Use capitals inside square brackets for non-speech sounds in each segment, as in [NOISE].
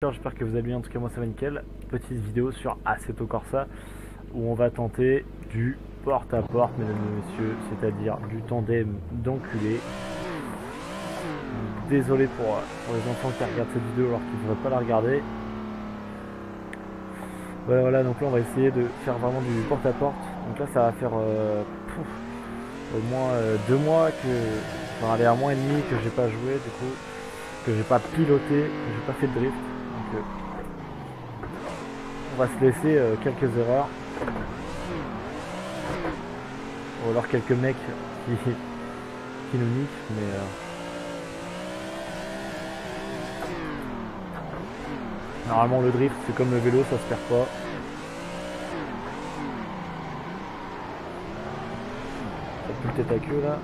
J'espère que vous allez bien, en tout cas moi ça va nickel. Petite vidéo sur Assetto Corsa où on va tenter du porte-à-porte, mesdames et messieurs, c'est-à-dire du tandem d'enculé. Désolé pour, les enfants qui regardent cette vidéo alors qu'ils ne devraient pas la regarder. Voilà, voilà, donc là on va essayer de faire vraiment du porte-à-porte. Donc là ça va faire euh, au moins euh, deux mois que. Enfin allez un mois et demi que j'ai pas joué du coup. Que j'ai pas piloté, que j'ai pas fait de drift on va se laisser euh, quelques erreurs. Ou alors quelques mecs qui, nous niquent, mais... Euh, normalement le drift c'est comme le vélo, ça se perd pas. Ça pue à queue là.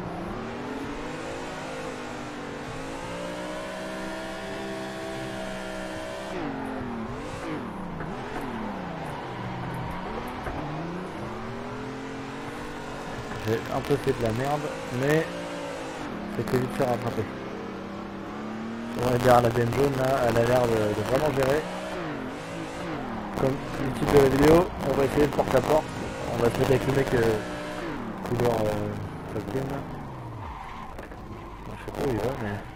J'ai un peu fait de la merde, mais c'était vite fait rattraper. On est derrière la BM jaune là, elle a l'air de, vraiment gérer. Comme le titre de la vidéo, on va essayer de porte à porte. On va se mettre avec le mec euh, couleur euh, Je sais pas où il va mais...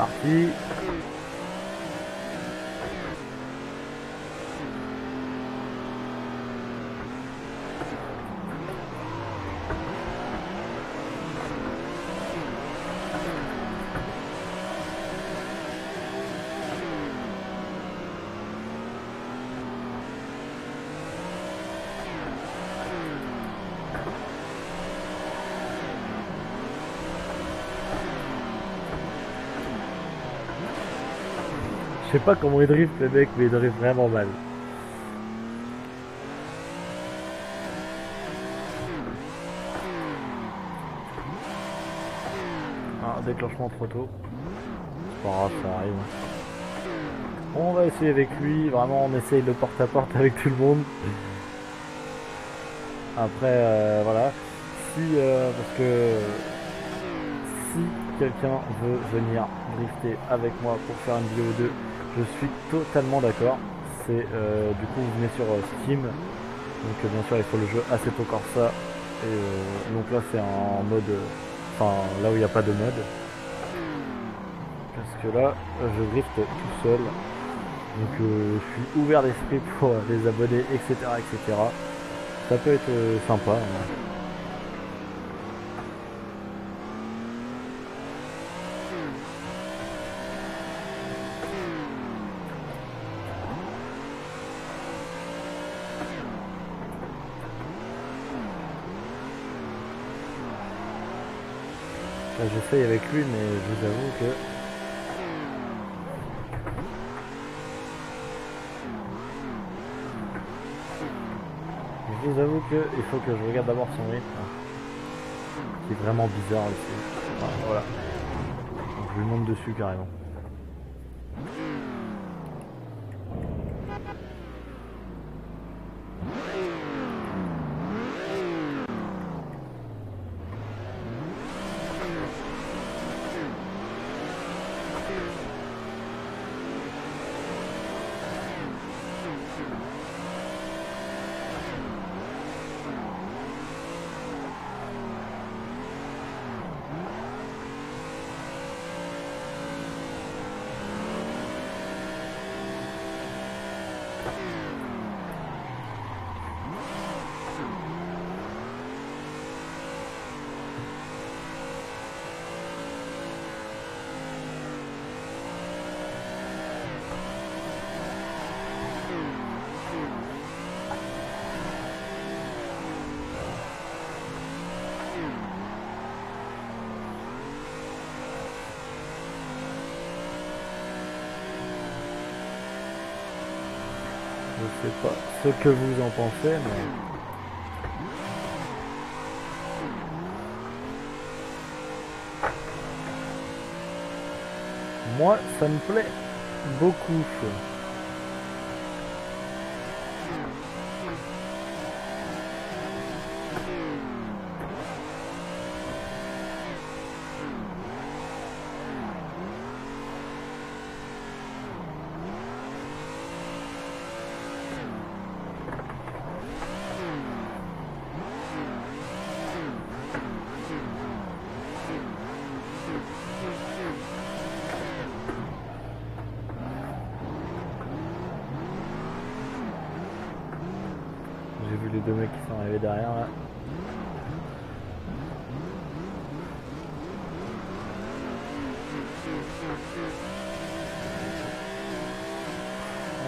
parti. Je sais pas comment il drift le mec, mais il drift vraiment mal. Ah, déclenchement trop tôt. Ça arrive. On va essayer avec lui, vraiment on essaye le porte-à-porte avec tout le monde. Après, euh, voilà. Si, euh, parce que si quelqu'un veut venir drifter avec moi pour faire une vidéo 2, je suis totalement d'accord. C'est euh, du coup vous venez sur euh, Steam. Donc euh, bien sûr il faut le jeu Assetto Corsa. Et donc là c'est en mode. Enfin là où il n'y a pas de mode. Parce que là je drift tout seul. Donc je suis ouvert d'esprit pour les abonnés, etc. etc. Ça peut être sympa. Hein. Avec lui, mais je vous avoue que... Je vous avoue que il faut que je regarde d'abord son rythme. Qui est vraiment bizarre ici. voilà. je lui monte dessus carrément. Ce que vous en pensez, mais... Moi, ça me plaît beaucoup. Les deux mecs qui sont arrivés derrière là.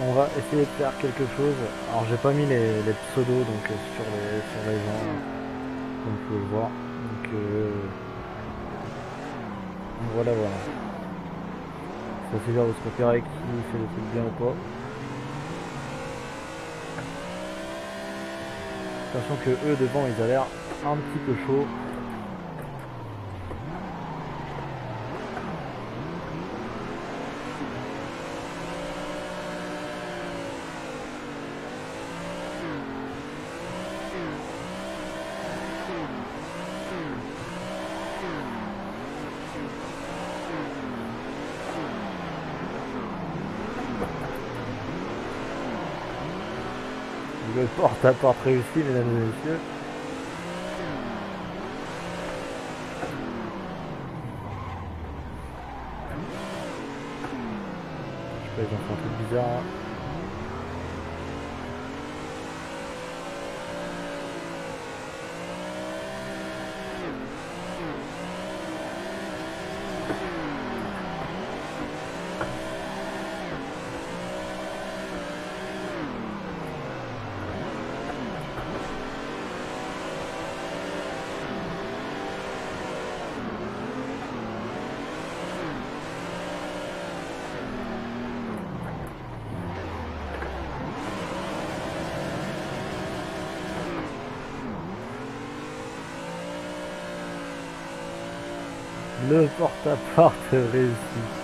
On va essayer de faire quelque chose. Alors j'ai pas mis les, pseudos donc euh, sur les sur les gens là, comme vous pouvez le voir. Donc euh, voilà voilà. Ça c'est bien de se repérer qui fait le truc bien ou pas. Sachant que eux devant ils ont l'air un petit peu chaud. Le porte-à-porte réussi, mesdames et messieurs. Je fait un truc bizarre. Le porte-à-porte réussi.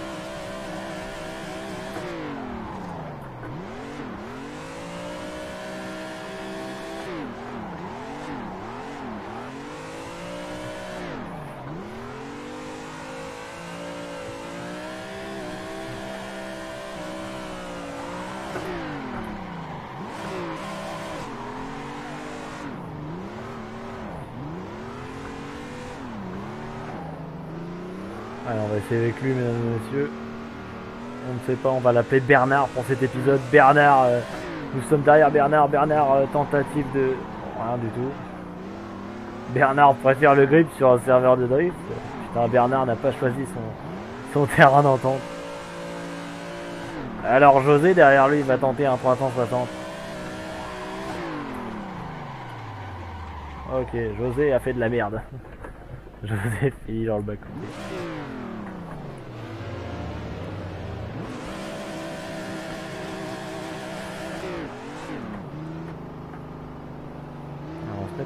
Allez, on va essayer avec lui, mesdames et messieurs. On ne sait pas, on va l'appeler Bernard pour cet épisode. Bernard, euh, nous sommes derrière Bernard. Bernard, euh, tentative de... Rien du tout. Bernard préfère le grip sur un serveur de drift. Putain, Bernard n'a pas choisi son, terrain d'entente. Alors José, derrière lui, va tenter un 360. Ok, José a fait de la merde. [LAUGHS] José finit dans le côté.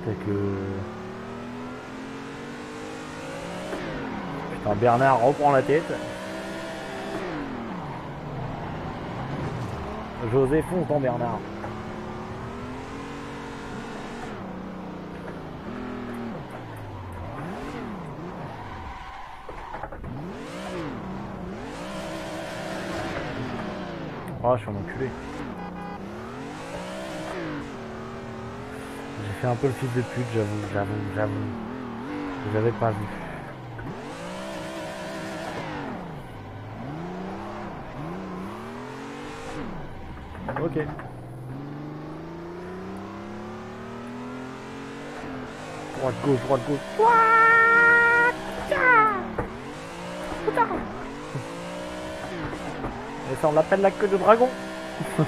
Avec le... Putain, Bernard reprend la tête. José fonce dans Bernard. Oh, je suis un enculé. J'ai fait un peu le fils de pute, j'avoue, j'avoue, j'avoue. J'avais pas vu. Ok. Droite, gauche, droite, gauche. Et ça, on l'appelle la queue de dragon. [LAUGHS]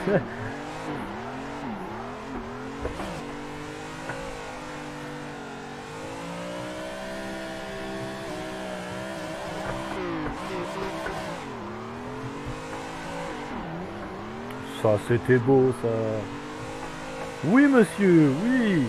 ça, c'était beau ça. Oui monsieur, oui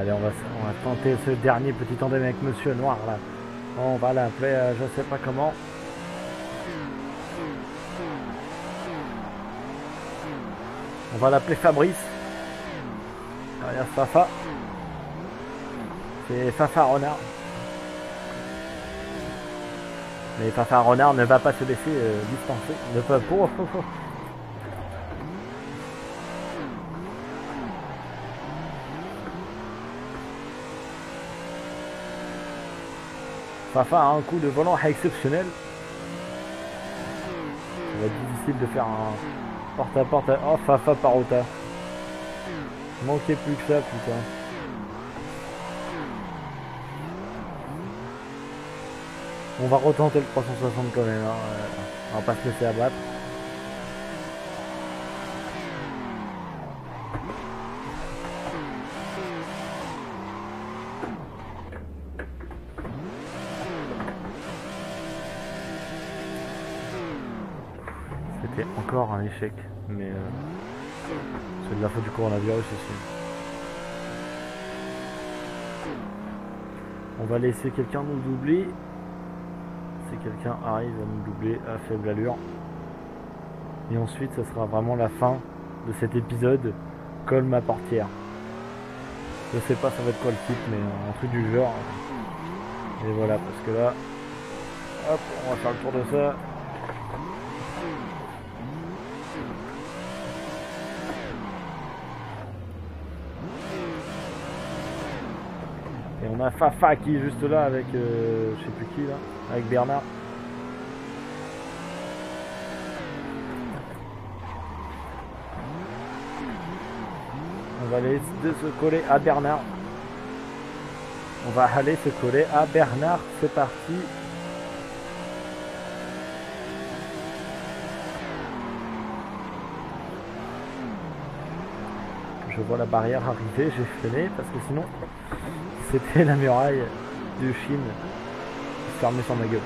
Allez, on va, on va tenter ce dernier petit tandem avec Monsieur Noir là. On va l'appeler, euh, je sais pas comment. On va l'appeler Fabrice. A Fafa. C'est Fafa Renard. Mais Fafa Renard ne va pas se laisser euh, distancer. Ne peut pas. [LAUGHS] Oh, oh, oh. Fafa a un coup de volant exceptionnel. Ça va être difficile de faire un porte-à-porte. -à Oh, Fafa Parota. Manquait plus que ça, putain. On va retenter le 360 quand même. hein, On va pas se laisser abattre. C'était encore échec, mais euh, c'est de la faute du coronavirus aussi. On va laisser quelqu'un nous doubler. Si quelqu'un arrive à nous doubler à faible allure. Et ensuite, ce sera vraiment la fin de cet épisode. Colle ma portière. Je sais pas ça va être quoi le titre, mais un truc du genre. Et voilà, parce que là, hop, on va faire le tour de ça. Et on a Fafa qui est juste là avec, euh, je sais plus qui là, avec Bernard. On va aller se coller à Bernard. On va aller se coller à Bernard. C'est parti. Je vois la barrière arriver, j'ai freiné parce que sinon c'était la muraille de Chine qui fermait sur ma gueule.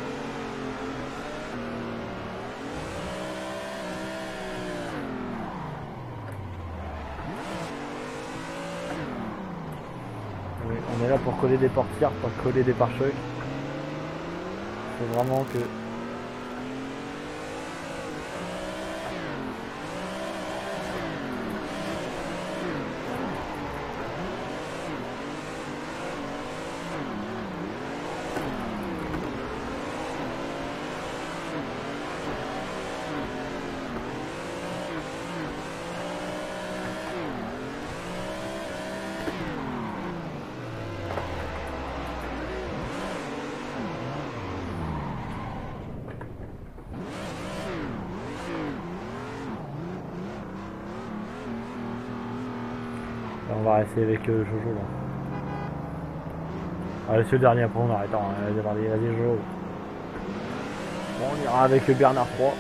On est là pour coller des portières, pas coller des pare-chocs. Vraiment que va rester avec euh, Jojo là. Allez, c'est le dernier, après on arrête. hein. Vas-y, vas-y, Jojo. On ira avec Bernard 3.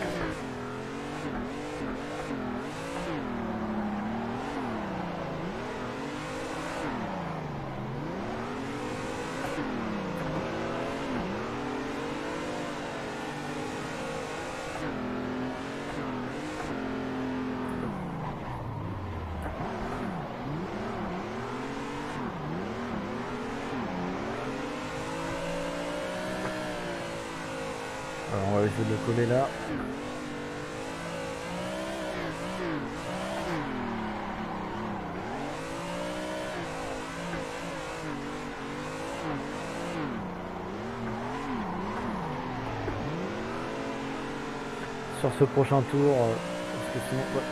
Coller là. Sur ce prochain tour, euh, parce que sinon... ouais.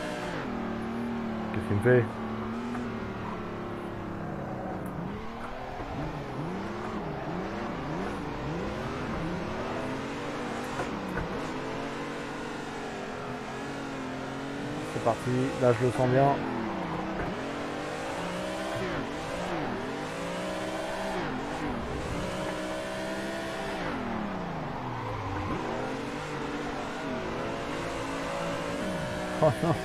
Qu'est-ce qu'il me fait C'est parti, là je le sens bien. Oh non.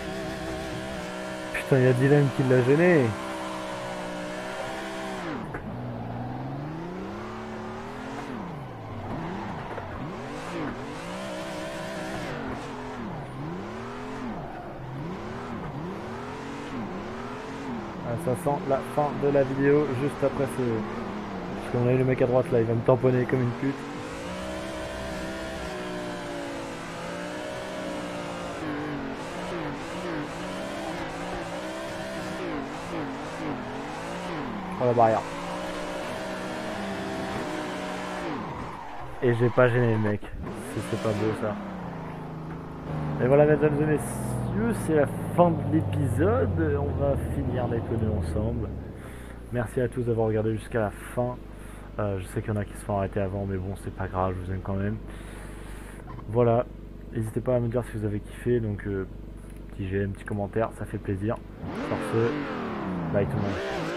Putain, il y a Dylan qui l'a gêné Ah, ça sent la fin de la vidéo juste après ce... Qu'on a eu le mec à droite là, il va me tamponner comme une pute. Oh la barrière. Et j'ai pas gêné le mec. C'est pas beau ça. Et voilà mesdames et messieurs, c'est la fin de l'épisode. On va finir les pneus ensemble. Merci à tous d'avoir regardé jusqu'à la fin. Euh, je sais qu'il y en a qui se font arrêter avant, mais bon, c'est pas grave, je vous aime quand même. Voilà. N'hésitez pas à me dire si vous avez kiffé. Donc, euh, petit j'aime, petit commentaire, ça fait plaisir. Sur ce, bye tout le monde.